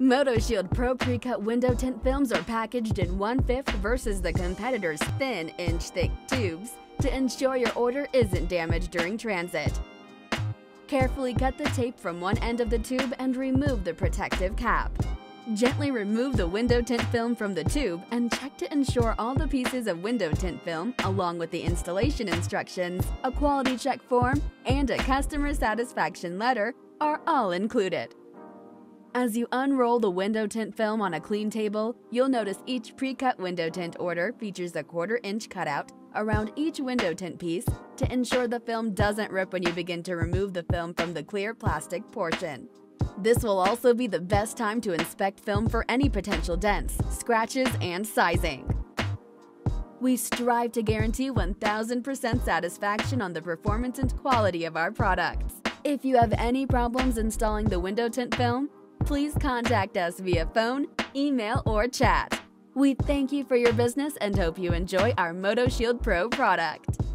MotoShield Pro pre-cut window tint films are packaged in 1 5th versus the competitor's thin, inch-thick tubes to ensure your order isn't damaged during transit. Carefully cut the tape from one end of the tube and remove the protective cap. Gently remove the window tint film from the tube and check to ensure all the pieces of window tint film, along with the installation instructions, a quality check form, and a customer satisfaction letter, are all included. As you unroll the window tint film on a clean table, you'll notice each pre-cut window tint order features a quarter inch cutout around each window tint piece to ensure the film doesn't rip when you begin to remove the film from the clear plastic portion. This will also be the best time to inspect film for any potential dents, scratches, and sizing. We strive to guarantee 1000% satisfaction on the performance and quality of our products. If you have any problems installing the window tint film, please contact us via phone, email, or chat. We thank you for your business and hope you enjoy our MotoShield Pro product.